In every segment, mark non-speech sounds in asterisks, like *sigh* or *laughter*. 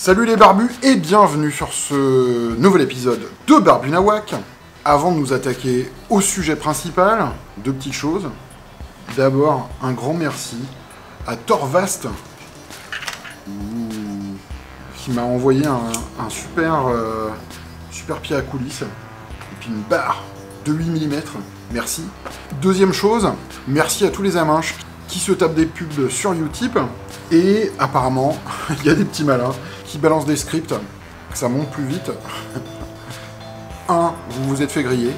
Salut les barbus et bienvenue sur ce nouvel épisode de Barbu Nawak. Avant de nous attaquer au sujet principal, deux petites choses. D'abord, un grand merci à Torvast qui m'a envoyé un, super, euh, super pied à coulisses et puis une barre de 8 mm. Merci. Deuxième chose, merci à tous les aminches qui se tapent des pubs sur Utip et apparemment, *laughs* il y a des petits malins qui balancent des scripts, que ça monte plus vite. *laughs* Un, vous vous êtes fait griller.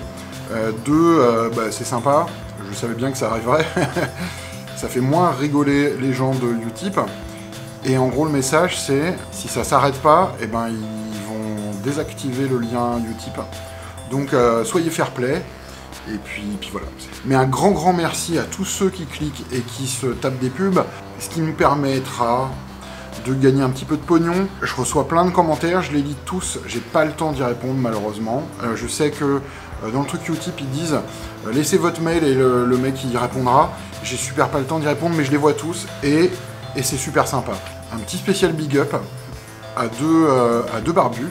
Euh, deux, euh, bah, c'est sympa. Je savais bien que ça arriverait. *laughs* ça fait moins rigoler les gens de Utip. Et en gros, le message, c'est si ça s'arrête pas, eh ben, ils vont désactiver le lien Utip. Donc, euh, soyez fair play. Et puis voilà. Mais un grand, grand merci à tous ceux qui cliquent et qui se tapent des pubs, ce qui nous permettra de gagner un petit peu de pognon. Je reçois plein de commentaires, je les lis tous, j'ai pas le temps d'y répondre malheureusement. Euh, je sais que euh, dans le truc Utip ils disent euh, laissez votre mail et le, mec y répondra. J'ai super pas le temps d'y répondre mais je les vois tous et, et c'est super sympa. Un petit spécial big up à deux, à deux barbus.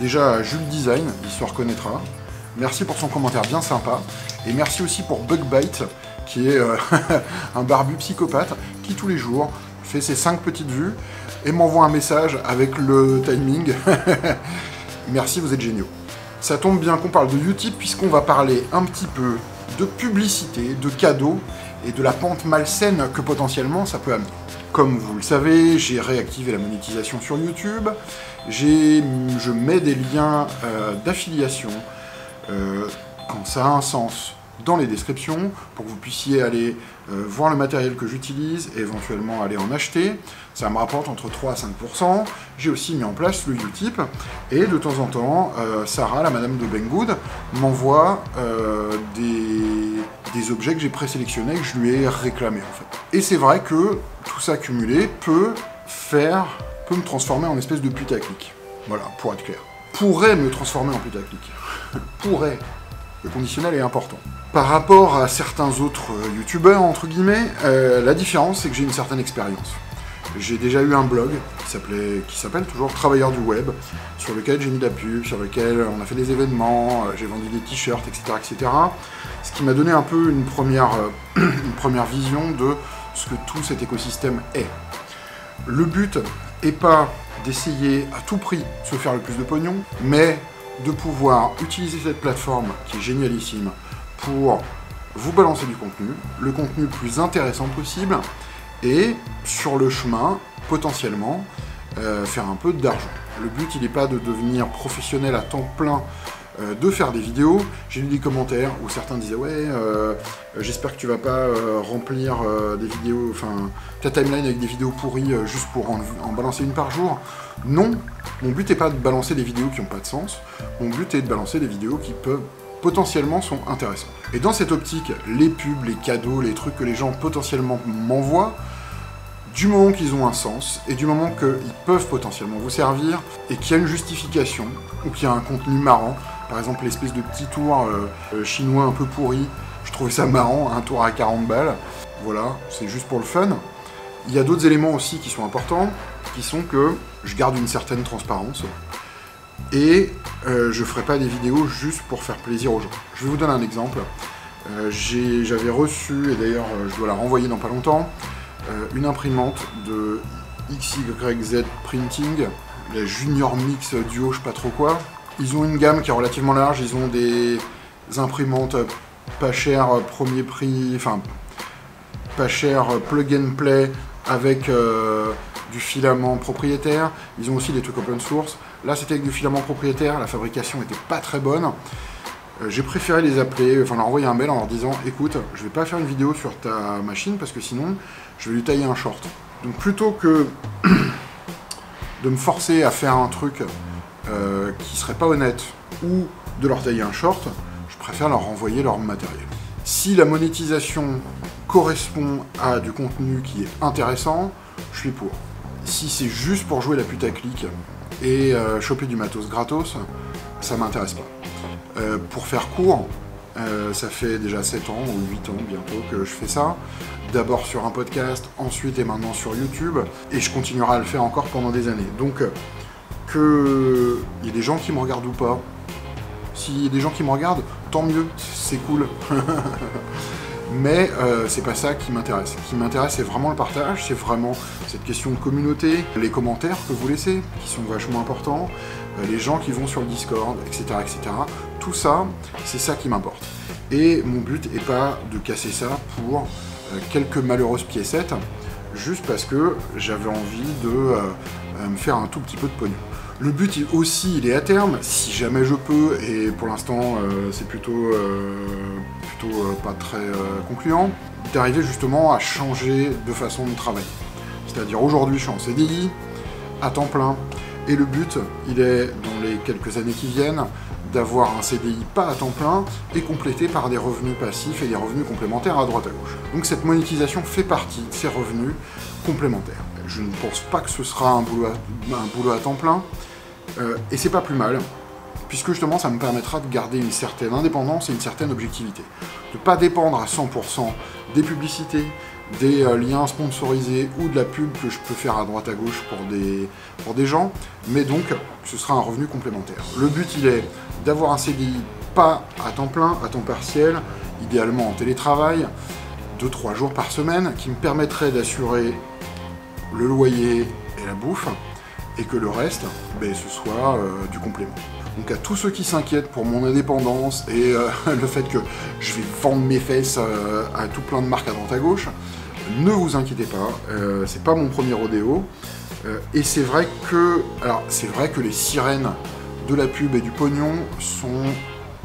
Déjà à Jules Design, il se reconnaîtra. Merci pour son commentaire bien sympa. Et merci aussi pour Bugbite, qui est *laughs* un barbu psychopathe, qui tous les jours fait ses 5 petites vues et m'envoie un message avec le timing. *laughs* merci, vous êtes géniaux. Ça tombe bien qu'on parle de Utip puisqu'on va parler un petit peu de publicité, de cadeaux et de la pente malsaine que potentiellement ça peut amener. Comme vous le savez, j'ai réactivé la monétisation sur YouTube. Je mets des liens euh, d'affiliation euh, quand ça a un sens dans les descriptions pour que vous puissiez aller euh, voir le matériel que j'utilise et éventuellement aller en acheter. Ça me rapporte entre 3 à 5%. J'ai aussi mis en place le Utip et de temps en temps, euh, Sarah, la madame de Banggood, m'envoie euh, des, objets que j'ai présélectionnés que je lui ai réclamés en fait. Et c'est vrai que tout ça cumulé peut faire, peut me transformer en espèce de putaclic. Voilà, pour être clair. Pourrait me transformer en putaclic. *laughs* Pourrait. Le conditionnel est important. Par rapport à certains autres euh, youtubeurs, entre guillemets, euh, la différence, c'est que j'ai une certaine expérience. J'ai déjà eu un blog qui s'appelle toujours Travailleur du Web, sur lequel j'ai mis de la pub, sur lequel on a fait des événements, euh, j'ai vendu des t-shirts, etc., etc. Ce qui m'a donné un peu une première, *clears throat* une première vision de ce que tout cet écosystème est. Le but est pas d'essayer à tout prix de se faire le plus de pognon, mais de pouvoir utiliser cette plateforme qui est génialissime pour vous balancer du contenu, le contenu le plus intéressant possible, et sur le chemin, potentiellement, euh, faire un peu d'argent. Le but, il n'est pas de devenir professionnel à temps plein euh, de faire des vidéos. J'ai lu des commentaires où certains disaient ouais, euh, j'espère que tu vas pas euh, remplir des vidéos, enfin ta timeline avec des vidéos pourries juste pour en, en balancer une par jour. Non, mon but n'est pas de balancer des vidéos qui n'ont pas de sens. Mon but est de balancer des vidéos qui peuvent potentiellement sont intéressantes. Et dans cette optique, les pubs, les cadeaux, les trucs que les gens potentiellement m'envoient, du moment qu'ils ont un sens et du moment qu'ils peuvent potentiellement vous servir et qu'il y a une justification ou qu'il y a un contenu marrant, par exemple l'espèce de petit tour euh, euh, chinois un peu pourri, je trouvais ça marrant, un tour à 40 balles, voilà, c'est juste pour le fun. Il y a d'autres éléments aussi qui sont importants, qui sont que je garde une certaine transparence et euh, je ferai pas des vidéos juste pour faire plaisir aux gens. Je vais vous donner un exemple. J'avais reçu, et d'ailleurs je dois la renvoyer dans pas longtemps, une imprimante de XYZ Printing, la Junior Mix Duo, je sais pas trop quoi. Ils ont une gamme qui est relativement large, ils ont des imprimantes pas chères, premier prix, enfin pas cher euh, plug and play avec euh, du filament propriétaire. Ils ont aussi des trucs open source. Là, c'était avec du filament propriétaire. La fabrication était pas très bonne. Euh, J'ai préféré les appeler, enfin leur envoyer un mail en leur disant écoute, je vais pas faire une vidéo sur ta machine parce que sinon, je vais lui tailler un short. Donc plutôt que *clears throat* de me forcer à faire un truc euh, qui serait pas honnête ou de leur tailler un short, je préfère leur renvoyer leur matériel. Si la monétisation correspond à du contenu qui est intéressant, je suis pour. Si c'est juste pour jouer la putaclic et euh, choper du matos gratos, ça m'intéresse pas. Euh, pour faire court, euh, ça fait déjà 7 ans ou 8 ans bientôt que je fais ça. D'abord sur un podcast, ensuite et maintenant sur YouTube, et je continuerai à le faire encore pendant des années. Donc, euh, qu'il y ait des gens qui me regardent ou pas. S'il y a des gens qui me regardent, tant mieux, c'est cool. *laughs* Mais euh, c'est pas ça qui m'intéresse. Ce qui m'intéresse, c'est vraiment le partage, c'est vraiment cette question de communauté, les commentaires que vous laissez, qui sont vachement importants, euh, les gens qui vont sur le Discord, etc. etc. Tout ça, c'est ça qui m'importe. Et mon but est pas de casser ça pour euh, quelques malheureuses piécettes, juste parce que j'avais envie de me faire un tout petit peu de pognon. Le but aussi, il est à terme, si jamais je peux, et pour l'instant euh, c'est plutôt, euh, plutôt euh, pas très concluant, d'arriver justement à changer de façon de travailler. C'est-à-dire aujourd'hui je suis en CDI, à temps plein, et le but, il est, dans les quelques années qui viennent, d'avoir un CDI pas à temps plein et complété par des revenus passifs et des revenus complémentaires à droite à gauche. Donc cette monétisation fait partie de ces revenus complémentaires. Je ne pense pas que ce sera un boulot un boulot à temps plein, euh, et c'est pas plus mal, puisque justement ça me permettra de garder une certaine indépendance et une certaine objectivité. De ne pas dépendre à 100% des publicités, des euh, liens sponsorisés ou de la pub que je peux faire à droite à gauche pour des, pour des gens, mais donc ce sera un revenu complémentaire. Le but il est d'avoir un CDI pas à temps plein, à temps partiel, idéalement en télétravail, 2-3 jours par semaine, qui me permettrait d'assurer le loyer et la bouffe, et que le reste, ben, ce soit euh, du complément. Donc à tous ceux qui s'inquiètent pour mon indépendance et euh, *laughs* le fait que je vais vendre mes fesses euh, à tout plein de marques à droite à gauche, ne vous inquiétez pas, c'est pas mon premier rodéo. et c'est vrai que, alors c'est vrai que les sirènes de la pub et du pognon sont,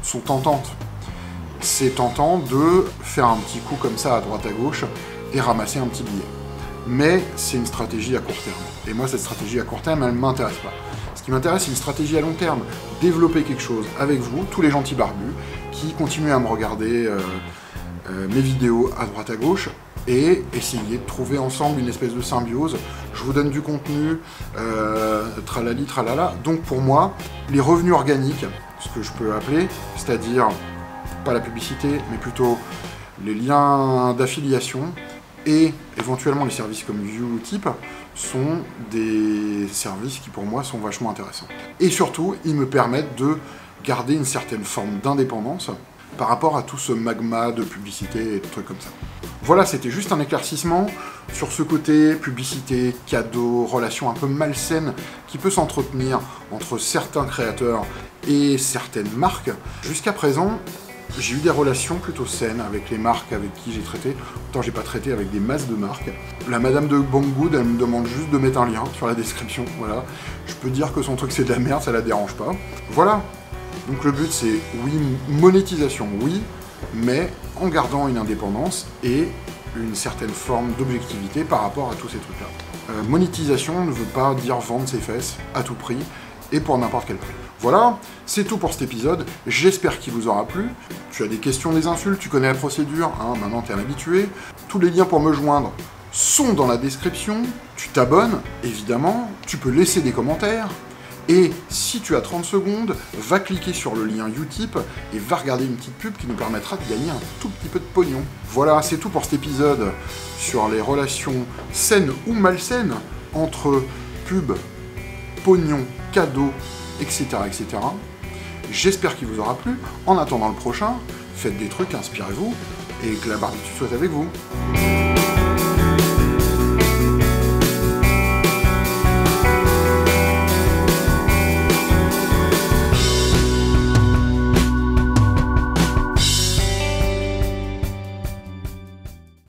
sont tentantes. C'est tentant de faire un petit coup comme ça à droite à gauche et ramasser un petit billet mais c'est une stratégie à court terme. Et moi, cette stratégie à court terme, elle ne m'intéresse pas. Ce qui m'intéresse, c'est une stratégie à long terme. Développer quelque chose avec vous, tous les gentils barbus, qui continuent à me regarder euh, euh, mes vidéos à droite à gauche, et essayer de trouver ensemble une espèce de symbiose. Je vous donne du contenu, euh, tralali, tralala. Donc pour moi, les revenus organiques, ce que je peux appeler, c'est-à-dire pas la publicité, mais plutôt les liens d'affiliation, et éventuellement les services comme Utip sont des services qui pour moi sont vachement intéressants. Et surtout, ils me permettent de garder une certaine forme d'indépendance par rapport à tout ce magma de publicité et de trucs comme ça. Voilà, c'était juste un éclaircissement sur ce côté publicité, cadeau, relation un peu malsaine qui peut s'entretenir entre certains créateurs et certaines marques. Jusqu'à présent, j'ai eu des relations plutôt saines avec les marques avec qui j'ai traité. Autant j'ai pas traité avec des masses de marques. La madame de Banggood, elle me demande juste de mettre un lien sur la description, voilà. Je peux dire que son truc c'est de la merde, ça la dérange pas. Voilà. Donc le but c'est, oui, monétisation, oui, mais en gardant une indépendance et une certaine forme d'objectivité par rapport à tous ces trucs-là. Euh, monétisation ne veut pas dire vendre ses fesses à tout prix et pour n'importe quel prix. Voilà, c'est tout pour cet épisode, j'espère qu'il vous aura plu. Tu as des questions, des insultes, tu connais la procédure, hein, maintenant tu es un habitué. Tous les liens pour me joindre sont dans la description. Tu t'abonnes, évidemment, tu peux laisser des commentaires. Et si tu as 30 secondes, va cliquer sur le lien Utip et va regarder une petite pub qui nous permettra de gagner un tout petit peu de pognon. Voilà, c'est tout pour cet épisode sur les relations saines ou malsaines entre pub, pognon, cadeaux etc. etc. J'espère qu'il vous aura plu. En attendant le prochain, faites des trucs, inspirez-vous, et que la barbitude soit avec vous.